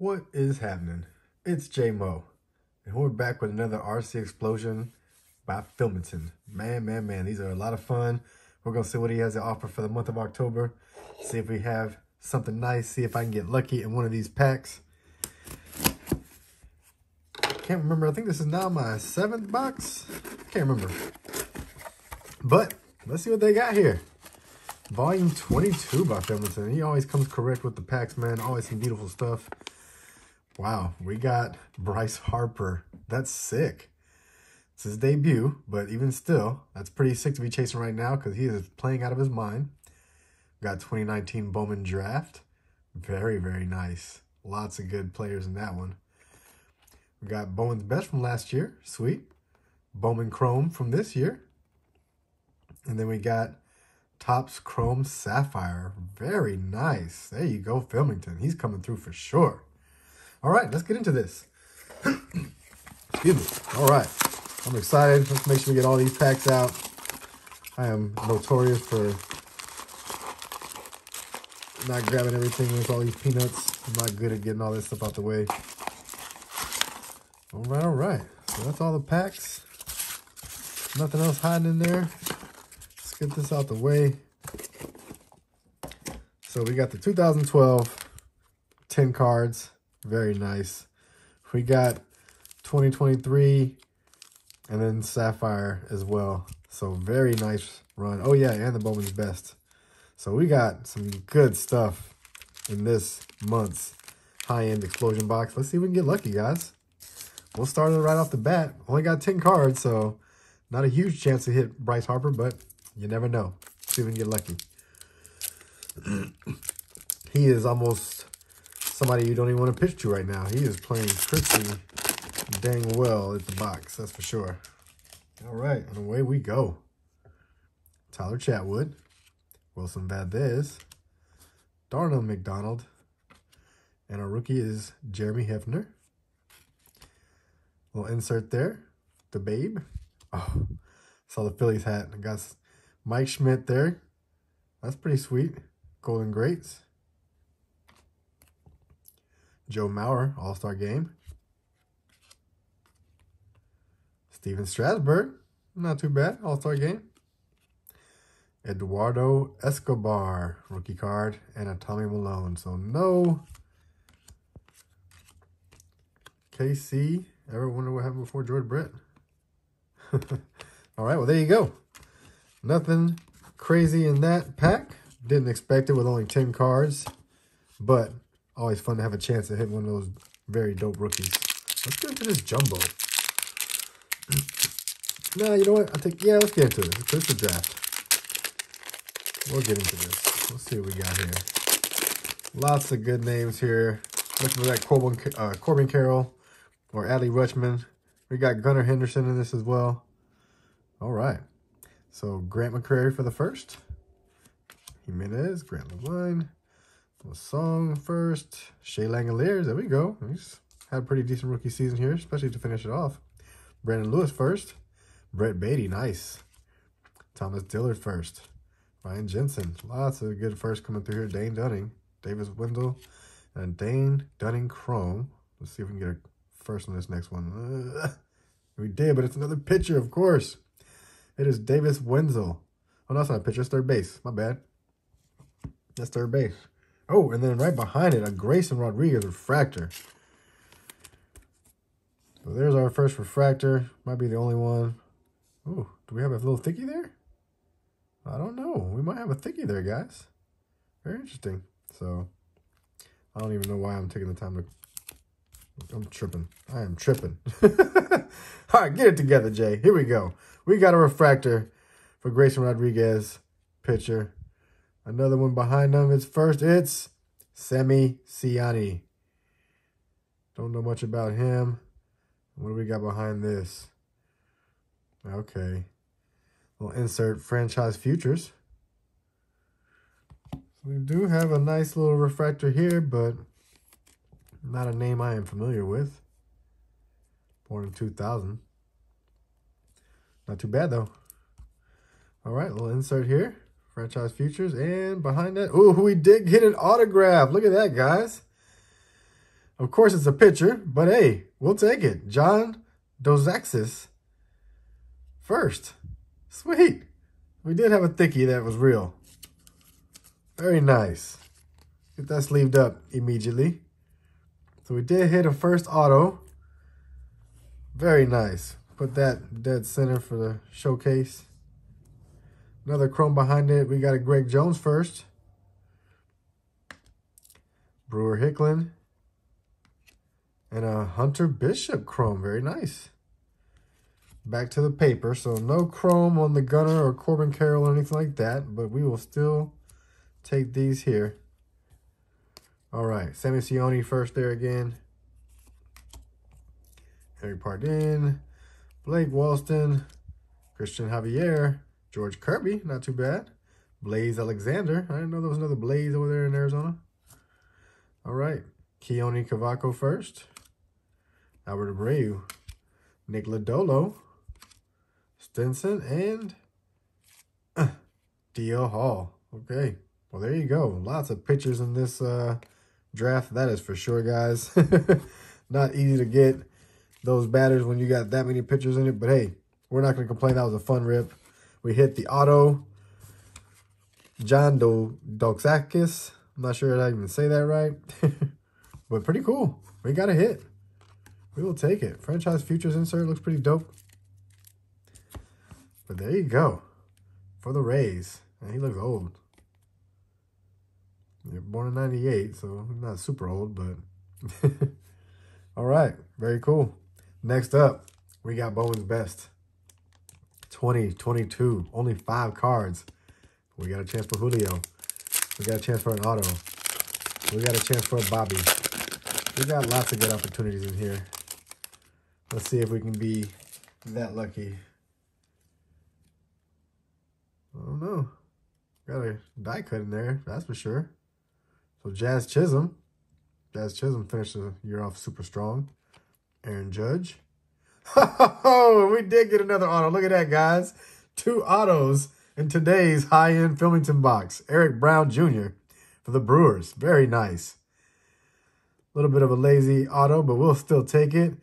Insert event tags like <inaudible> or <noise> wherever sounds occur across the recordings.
What is happening? It's J Mo, and we're back with another RC Explosion by Philmington. Man, man, man, these are a lot of fun. We're gonna see what he has to offer for the month of October. See if we have something nice. See if I can get lucky in one of these packs. Can't remember. I think this is now my seventh box. Can't remember. But let's see what they got here. Volume 22 by Philmington. He always comes correct with the packs, man. Always some beautiful stuff. Wow, we got Bryce Harper. That's sick. It's his debut, but even still, that's pretty sick to be chasing right now because he is playing out of his mind. Got 2019 Bowman Draft. Very, very nice. Lots of good players in that one. We got Bowman's Best from last year. Sweet. Bowman Chrome from this year. And then we got Topps Chrome Sapphire. Very nice. There you go, Philmington. He's coming through for sure. All right, let's get into this. <clears throat> Excuse me. All right. I'm excited. Let's make sure we get all these packs out. I am notorious for not grabbing everything with all these peanuts. I'm not good at getting all this stuff out the way. All right, all right. So that's all the packs. Nothing else hiding in there. Let's get this out the way. So we got the 2012 10 cards. Very nice. We got 2023 and then Sapphire as well. So very nice run. Oh yeah, and the Bowman's Best. So we got some good stuff in this month's high-end explosion box. Let's see if we can get lucky, guys. We'll start it right off the bat. Only got 10 cards, so not a huge chance to hit Bryce Harper, but you never know. See if we can get lucky. <clears throat> he is almost somebody you don't even want to pitch to right now. He is playing pretty dang well at the box, that's for sure. All right, and away we go. Tyler Chatwood, Wilson Valdez, Darnell McDonald, and our rookie is Jeremy Hefner. Little insert there, the babe. Oh, saw the Phillies hat. I got Mike Schmidt there. That's pretty sweet. Golden Greats. Joe Mauer, All-Star Game. Stephen Strasburg, not too bad, All-Star Game. Eduardo Escobar, rookie card, and a Tommy Milone. So no KC. Ever wonder what happened before George Brett? <laughs> All right, well, there you go. Nothing crazy in that pack. Didn't expect it with only 10 cards, but always fun to have a chance to hit one of those very dope rookies. Let's get into this jumbo. <clears throat> nah, you know what? I think, yeah, let's get into it. It's the draft. We'll get into this. Let's see what we got here. Lots of good names here. Looking for that Corbin, uh, Corbin Carroll or Adley Rutschman. We got Gunnar Henderson in this as well. All right. So Grant McCrary for the first. Jimenez, Grant Lavigne. Song first. Shea Langeliers. There we go. He's had a pretty decent rookie season here, especially to finish it off. Brandon Lewis first. Brett Baty, Nice. Thomas Dillard first. Ryan Jensen. Lots of good first coming through here. Dane Dunning. Davis Wendzel. And Dane Dunning Chrome. Let's see if we can get a first on this next one. Uh, <laughs> we did, but it's another pitcher, of course. It is Davis Wendzel. Oh, no, that's not a pitcher. It's third base. My bad. That's third base. Oh, and then right behind it, a Grayson Rodriguez refractor. So there's our first refractor. Might be the only one. Oh, do we have a little thicky there? I don't know. We might have a thicky there, guys. Very interesting. So, I don't even know why I'm taking the time to... I'm tripping. I am tripping. <laughs> All right, get it together, Jay. Here we go. We got a refractor for Grayson Rodriguez, pitcher. Another one behind them. It's first. It's Sammy Siani. Don't know much about him. What do we got behind this? Okay. We'll insert franchise futures. So we do have a nice little refractor here, but not a name I am familiar with. Born in 2000. Not too bad, though. All right, little insert here. Franchise Futures. And behind that, oh, we did get an autograph. Look at that, guys. Of course, it's a pitcher, but hey, we'll take it. John Doxakis first. Sweet. We did have a thickie that was real. Very nice. Get that sleeved up immediately. So we did hit a first auto. Very nice. Put that dead center for the showcase. Another chrome behind it. We got a Greg Jones first. Brewer Hicklen. And a Hunter Bishop chrome. Very nice. Back to the paper. So no chrome on the Gunnar or Corbin Carroll or anything like that. But we will still take these here. All right. Sammy Siani first there again. Harry Pardin. Blake Walston. Cristian Javier. George Kirby. Not too bad. Blaze Alexander. I didn't know there was another Blaze over there in Arizona. All right. Keoni Cavaco first. Albert Abreu. Nick Lodolo. Stinson. And uh. Hall. Okay. Well, there you go. Lots of pitchers in this uh, draft. That is for sure, guys. <laughs> Not easy to get those batters when you got that many pitchers in it. But hey, we're not going to complain. That was a fun rip. We hit the auto. John Do Doxakis. I'm not sure I even say that right. <laughs> but pretty cool. We got a hit. We will take it. Franchise Futures insert looks pretty dope. But there you go. For the Rays. And he looks old. You're born in 98, so not super old, but... <laughs> All right. Very cool. Next up, we got Bowman's Best. 2022. Only five cards. We got a chance for Julio. We got a chance for an auto. We got a chance for a Bobby. We got lots of good opportunities in here. Let's see if we can be that lucky. I don't know. Got a die cut in there, that's for sure. So Jazz Chisholm. Jazz Chisholm finished the year off super strong. Aaron Judge. Oh, we did get another auto. Look at that, guys. Two autos in today's high-end Philmington box. Eric Brown Jr. for the Brewers. Very nice. A little bit of a lazy auto, but we'll still take it.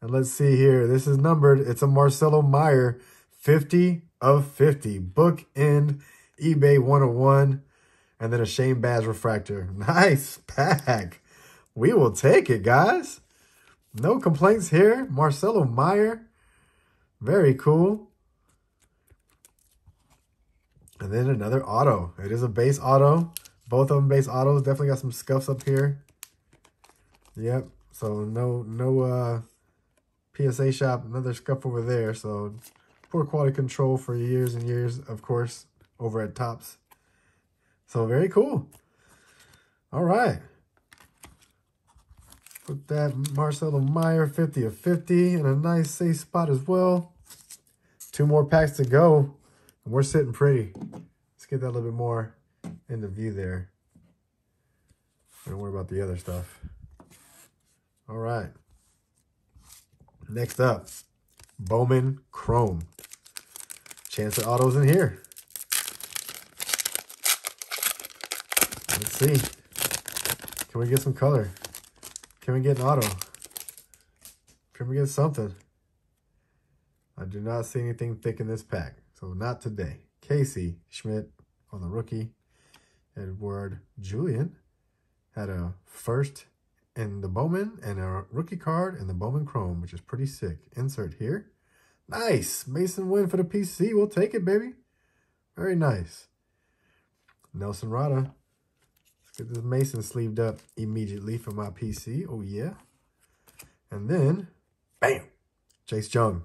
And let's see here. This is numbered. It's a Marcelo Meyer 50 of 50. Book end eBay 101. And then a Shane Baz refractor. <laughs> Nice pack. We will take it, guys. No complaints here. Marcelo Meyer. Very cool. And then another auto. It is a base auto. Both of them base autos. Definitely got some scuffs up here. Yep. So no no uh, PSA shop. Another scuff over there. So poor quality control for years and years, of course, over at Topps. So very cool. All right. Put that Marcelo Meyer 50 of 50 in a nice safe spot as well. Two more packs to go. And we're sitting pretty. Let's get that a little bit more in the view there. Don't worry about the other stuff. All right. Next up, Bowman Chrome. Chance at autos in here. Let's see. Can we get some color? Can we get an auto? Can we get something? I do not see anything thick in this pack. So not today. Casey Schmidt on the rookie. Edouard Julien had a first in the Bowman and a rookie card in the Bowman Chrome, which is pretty sick. Insert here. Nice. Mason Winn for the PC. We'll take it, baby. Very nice. Nelson Rada Get this Mason sleeved up immediately for my PC. Oh, yeah. And then, bam, Jace Jung.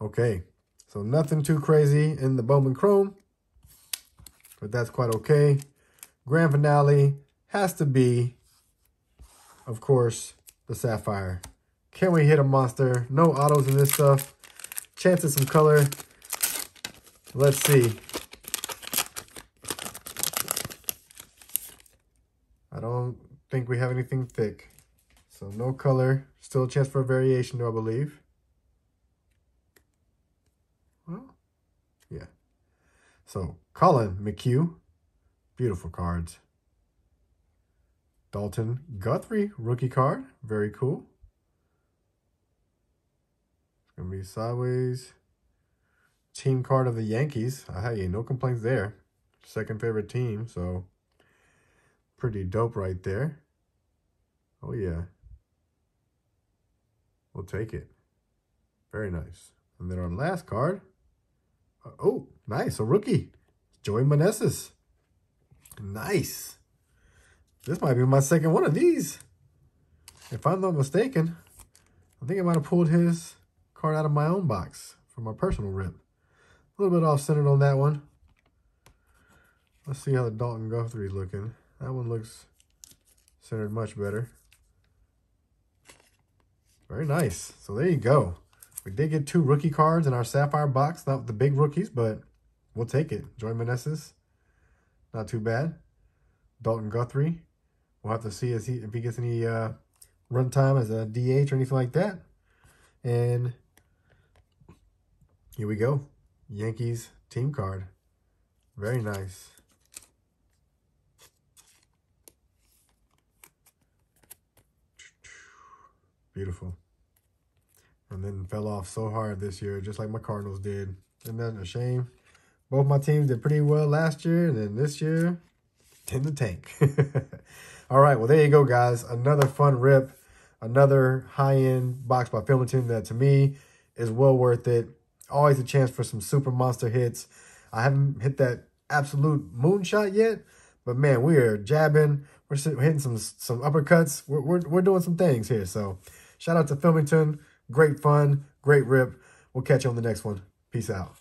Okay, so nothing too crazy in the Bowman Chrome, but that's quite okay. Grand finale has to be, of course, the Sapphire. Can we hit a monster? No autos in this stuff. Chance of some color. Let's see. I don't think we have anything thick. So no color. Still a chance for a variation, though, I believe. Well, yeah. So Collin McHugh. Beautiful cards. Dalton Guthrie, rookie card. Very cool. It's to be sideways. Team card of the Yankees. I Hey, no complaints there. Second favorite team, so pretty dope right there. Oh, yeah. We'll take it. Very nice. And then our last card. Uh, oh, nice. A rookie. Joey Meneses. Nice. This might be my second one of these. If I'm not mistaken, I think I might have pulled his card out of my own box for my personal rip. A little bit off-centered on that one. Let's see how the Dalton Guthrie is looking. That one looks centered much better. Very nice. So there you go. We did get two rookie cards in our Sapphire box. Not the big rookies, but we'll take it. Joy Meneses. Not too bad. Dalton Guthrie. We'll have to see if he, if he gets any uh, run time as a DH or anything like that. And here we go. Yankees team card. Very nice. Beautiful. And then fell off so hard this year, just like my Cardinals did. Isn't that a shame? Both my teams did pretty well last year, and then this year, in the tank. <laughs> All right, well, there you go, guys. Another fun rip. Another high-end box by Philmington that, to me, is well worth it. Always a chance for some super monster hits. I haven't hit that absolute moonshot yet, but, man, we are jabbing. We're hitting some some uppercuts. We're, we're, we're doing some things here. So, shout out to Philmington. Great fun. Great rip. We'll catch you on the next one. Peace out.